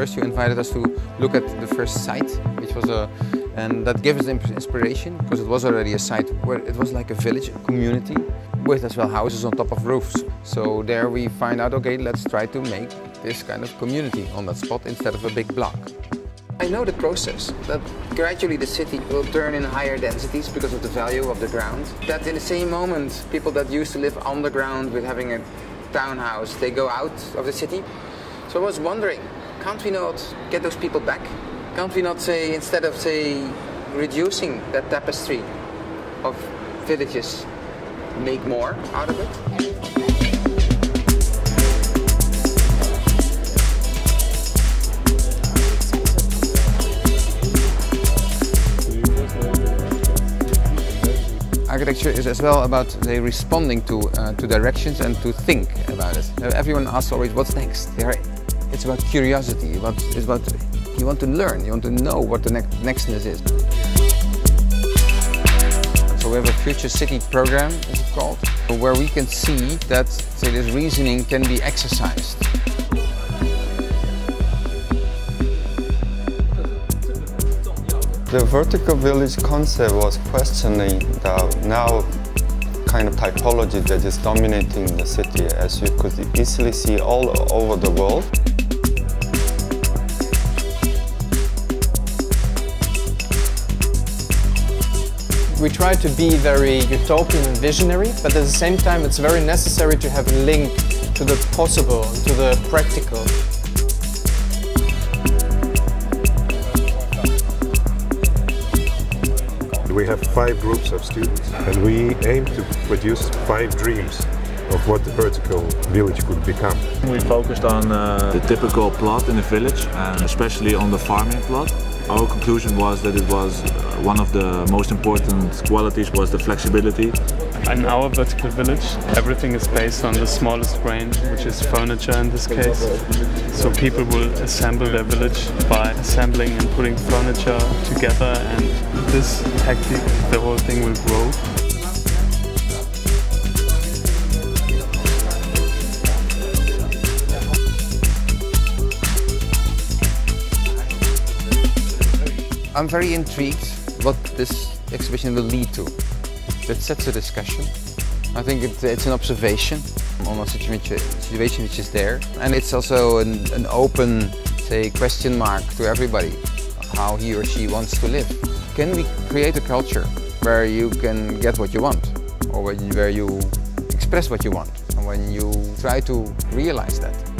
First you invited us to look at the first site, which was a, and that gave us inspiration because it was already a site where it was like a village, a community, with as well houses on top of roofs. So there we find out, okay, let's try to make this kind of community on that spot instead of a big block. I know the process, that gradually the city will turn in higher densities because of the value of the ground. That in the same moment, people that used to live underground with having a townhouse, they go out of the city. So I was wondering, can't we not get those people back? Can't we not say, instead of say, reducing that tapestry of villages, make more out of it? architecture is as well about say, responding to, uh, to directions and to think about it. Everyone asks always, what's next? It's about curiosity, about, it's about, you want to learn, you want to know what the ne nextness is. So we have a future city program, as it's called, where we can see that say, this reasoning can be exercised. The vertical village concept was questioning the now kind of typology that is dominating the city as you could easily see all over the world. We try to be very utopian and visionary, but at the same time it's very necessary to have a link to the possible, to the practical. Have five groups of students and we aim to produce five dreams of what the vertical village could become. We focused on uh, the typical plot in the village and especially on the farming plot. Our conclusion was that it was uh, one of the most important qualities was the flexibility. In our vertical village, everything is based on the smallest range, which is furniture in this case. So people will assemble their village by assembling and putting furniture together and this tactic, the whole thing will grow. I'm very intrigued what this exhibition will lead to. That sets a discussion. I think it, it's an observation on a situation, which is there. And it's also an, an open, say, question mark to everybody, how he or she wants to live. Can we create a culture where you can get what you want? Or where you express what you want? And when you try to realize that?